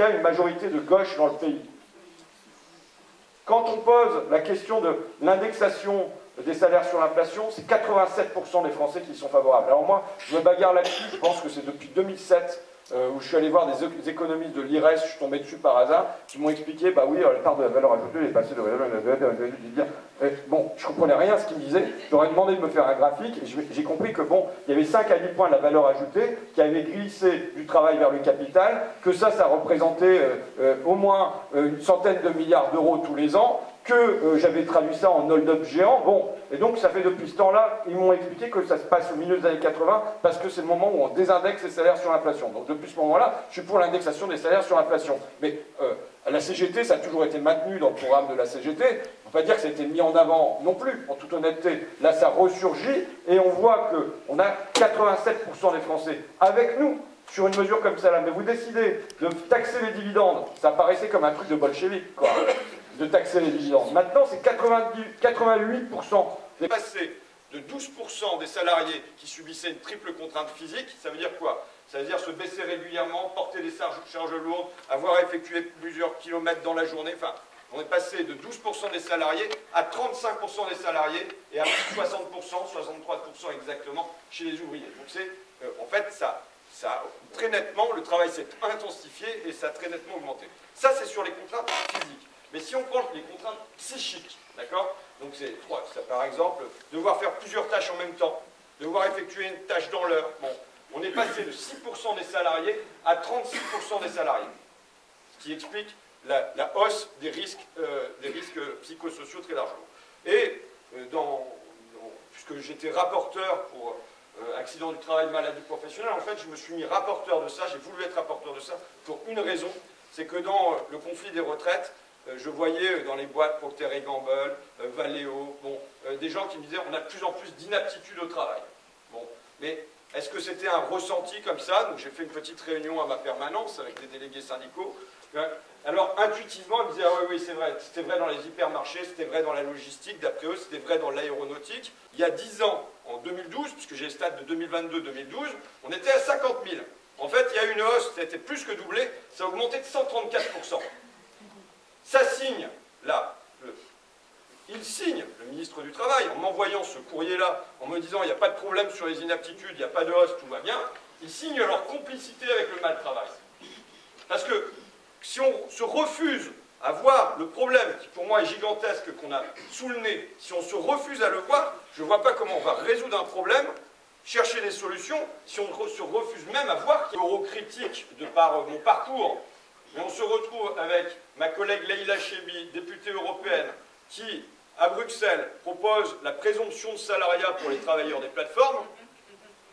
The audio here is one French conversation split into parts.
y a une majorité de gauche dans le pays. Quand on pose la question de l'indexation des salaires sur l'inflation, c'est 87% des Français qui sont favorables. Alors moi, je me bagarre là-dessus, je pense que c'est depuis 2007 euh, où je suis allé voir des économistes de l'IRES, je suis tombé dessus par hasard, qui m'ont expliqué, bah oui, la part de la valeur ajoutée est passée de... Bon, je comprenais rien ce qu'ils me disaient, j'aurais demandé de me faire un graphique, et j'ai compris que bon, il y avait 5 à 10 points de la valeur ajoutée qui avait glissé du travail vers le capital, que ça, ça représentait euh, euh, au moins une centaine de milliards d'euros tous les ans, que euh, j'avais traduit ça en hold-up géant. Bon, et donc ça fait depuis ce temps-là, ils m'ont expliqué que ça se passe au milieu des années 80 parce que c'est le moment où on désindexe les salaires sur l'inflation. Donc depuis ce moment-là, je suis pour l'indexation des salaires sur l'inflation. Mais euh, la CGT, ça a toujours été maintenu dans le programme de la CGT. Il ne faut pas dire que ça a été mis en avant non plus, en toute honnêteté. Là, ça ressurgit et on voit qu'on a 87% des Français avec nous sur une mesure comme celle-là. Mais vous décidez de taxer les dividendes, ça paraissait comme un truc de bolchevique, quoi de taxer les dividendes. Maintenant, c'est 88%. C'est passé de 12% des salariés qui subissaient une triple contrainte physique. Ça veut dire quoi? Ça veut dire se baisser régulièrement, porter des charges, lourdes, avoir effectué plusieurs kilomètres dans la journée. Enfin, on est passé de 12% des salariés à 35% des salariés et à plus de 60%, 63% exactement chez les ouvriers. Donc c'est, euh, en fait, ça, ça, très nettement, le travail s'est intensifié et ça a très nettement augmenté. Ça, c'est sur les contraintes. Mais si on prend les contraintes psychiques, d'accord? Donc c'est par exemple, devoir faire plusieurs tâches en même temps, devoir effectuer une tâche dans l'heure. Bon, on est passé de 6% des salariés à 36% des salariés. Ce qui explique la, hausse des risques, euh, des risques psychosociaux très largement. Et euh, dans, puisque j'étais rapporteur pour euh, accident du travail, maladie professionnelle, en fait, je me suis mis rapporteur de ça, j'ai voulu être rapporteur de ça pour une raison, c'est que dans le conflit des retraites, je voyais euh, dans les boîtes Procter Gamble, euh, Valeo, bon, des gens qui me disaient on a de plus en plus d'inaptitude au travail. Bon, mais est-ce que c'était un ressenti comme ça? Donc j'ai fait une petite réunion à ma permanence avec des délégués syndicaux. Alors intuitivement, ils me disaient ah oui, oui, c'est vrai, c'était vrai dans les hypermarchés, c'était vrai dans la logistique, d'après eux, c'était vrai dans l'aéronautique. Il y a 10 ans, en 2012, puisque j'ai le stade de 2022-2012, on était à 50 000. En fait, il y a une hausse, ça a été plus que doublé, ça a augmenté de 134%. Ça signe, là, il signe, le ministre du Travail, en m'envoyant ce courrier-là, en me disant il n'y a pas de problème sur les inaptitudes, il n'y a pas de hausse, tout va bien, ils signent leur complicité avec le mal travail. Parce que si on se refuse à voir le problème, qui pour moi est gigantesque, qu'on a sous le nez, si on se refuse à le voir, je ne vois pas comment on va résoudre un problème, chercher des solutions, si on se refuse même à voir qu'il y a eurocritique de par mon parcours on se retrouve avec ma collègue Leïla Chebi, députée européenne, qui, à Bruxelles, propose la présomption de salariat pour les travailleurs des plateformes.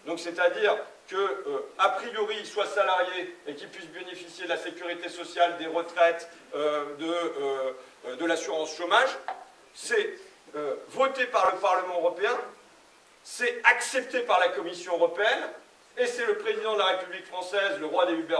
Donc, c'est-à-dire que, euh, a priori, ils soient salariés et qu'ils puissent bénéficier de la sécurité sociale, des retraites, euh, euh, de l'assurance chômage. C'est voté par le Parlement européen, c'est accepté par la Commission européenne, et c'est le président de la République française, le roi des Uber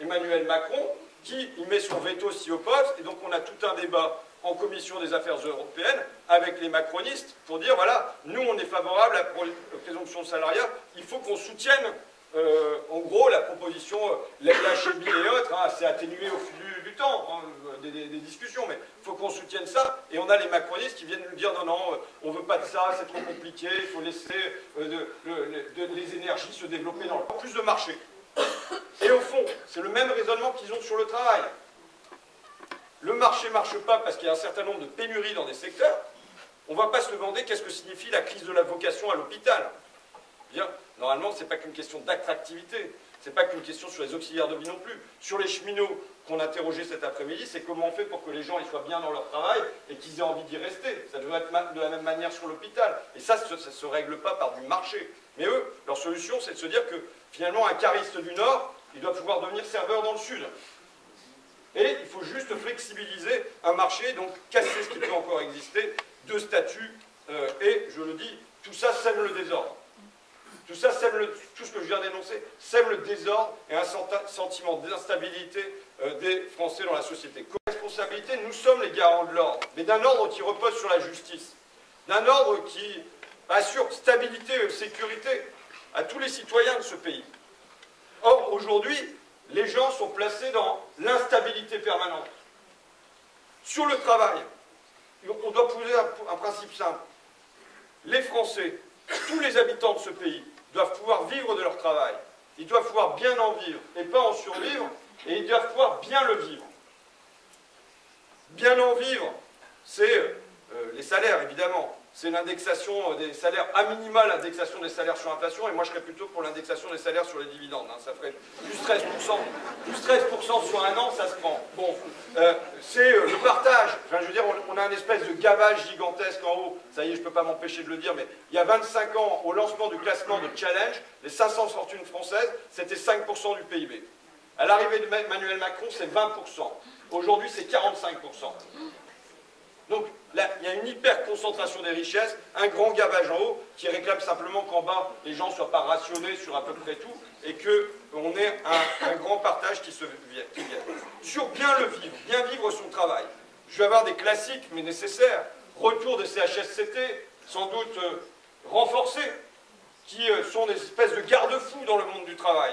Emmanuel Macron, qui met son veto s'y oppose. Et donc on a tout un débat en commission des affaires européennes avec les macronistes pour dire voilà, nous on est favorable à la présomption de salariat, il faut qu'on soutienne euh, en gros la proposition, euh, la et autres, hein, c'est atténué au du, temps, hein, des, discussions, mais il faut qu'on soutienne ça. Et on a les macronistes qui viennent nous dire non, non, euh, on ne veut pas de ça, c'est trop compliqué, il faut laisser les énergies se développer dans le plus de marché. Et au fond, c'est le même raisonnement qu'ils ont sur le travail. Le marché ne marche pas parce qu'il y a un certain nombre de pénuries dans des secteurs. On ne va pas se demander qu'est-ce que signifie la crise de la vocation à l'hôpital. Normalement, ce n'est pas qu'une question d'attractivité, ce n'est pas qu'une question sur les auxiliaires de vie non plus. Sur les cheminots qu'on interrogeait cet après-midi, c'est comment on fait pour que les gens ils soient bien dans leur travail et qu'ils aient envie d'y rester. Ça devrait être de la même manière sur l'hôpital. Et ça, ça ne se règle pas par du marché. Mais eux, leur solution, c'est de se dire que finalement, un cariste du Nord, il doit pouvoir devenir serveur dans le Sud. Et il faut juste flexibiliser un marché, donc casser ce qui peut encore exister, de statut, euh, et je le dis, tout ça sème le désordre. Tout ça sème le, tout ce que je viens d'énoncer sème le désordre et un sentiment d'instabilité euh, des Français dans la société. responsabilité nous sommes les garants de l'ordre, mais d'un ordre qui repose sur la justice, d'un ordre qui assure stabilité et sécurité à tous les citoyens de ce pays. Or, aujourd'hui, les gens sont placés dans l'instabilité permanente. Sur le travail, on doit poser un, principe simple. Les Français, tous les habitants de ce pays, doivent pouvoir vivre de leur travail. Ils doivent pouvoir bien en vivre et pas en survivre, et ils doivent pouvoir bien le vivre. Bien en vivre, c'est euh, les salaires, évidemment c'est l'indexation des salaires, à minima l'indexation des salaires sur l'inflation, et moi je serais plutôt pour l'indexation des salaires sur les dividendes. Hein. ça ferait plus 13%, plus 13% sur un an, ça se prend. Bon, euh, c'est euh, le partage. Enfin, je veux dire, on, a un espèce de gavage gigantesque en haut. Ça y est, je ne peux pas m'empêcher de le dire, mais il y a 25 ans, au lancement du classement de Challenge, les 500 fortunes françaises, c'était 5% du PIB. À l'arrivée de Emmanuel Macron, c'est 20%. Aujourd'hui, c'est 45%. Donc il y a une hyper concentration des richesses, un grand gavage en haut qui réclame simplement qu'en bas, les gens ne soient pas rationnés sur à peu près tout et qu'on ait un, grand partage qui se vienne. Sur bien le vivre, bien vivre son travail. Je vais avoir des classiques, mais nécessaires. Retour des CHSCT, sans doute euh, renforcés, qui euh, sont des espèces de garde-fous dans le monde du travail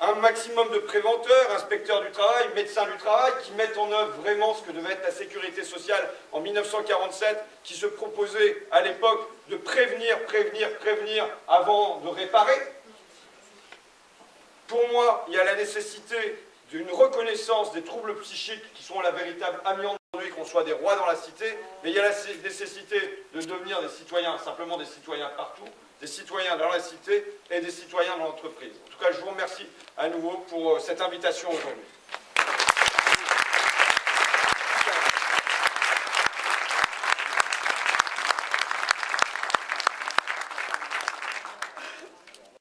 un maximum de préventeurs, inspecteurs du travail, médecins du travail, qui mettent en œuvre vraiment ce que devait être la sécurité sociale en 1947, qui se proposait à l'époque de prévenir, prévenir, prévenir avant de réparer. Pour moi, il y a la nécessité d'une reconnaissance des troubles psychiques qui sont la véritable amiante aujourd'hui, qu'on soit des rois dans la cité, mais il y a la nécessité de devenir des citoyens, simplement des citoyens partout, des citoyens dans la cité et des citoyens dans l'entreprise. En tout cas, je vous remercie à nouveau pour euh, cette invitation aujourd'hui.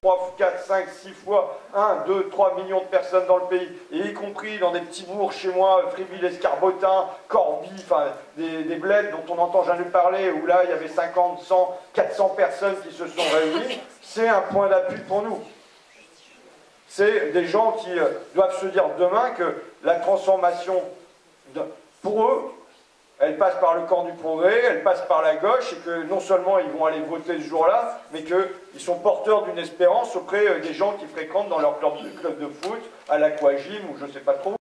3, 4, 5, 6 fois 1, 2, 3 millions de personnes dans le pays, et y compris dans des petits bourgs chez moi, Fréville, Escarbotin, Corby, enfin des, des bleds dont on n'entend jamais parler, où là il y avait 50, 100, 400 personnes qui se sont réunies, c'est un point d'appui pour nous. C'est des gens qui euh, doivent se dire demain que la transformation, pour eux, elle passe par le camp du progrès, elle passe par la gauche, et que non seulement ils vont aller voter ce jour-là, mais qu'ils sont porteurs d'une espérance auprès euh, des gens qui fréquentent dans leur club de foot, à l'aquagym ou je ne sais pas trop.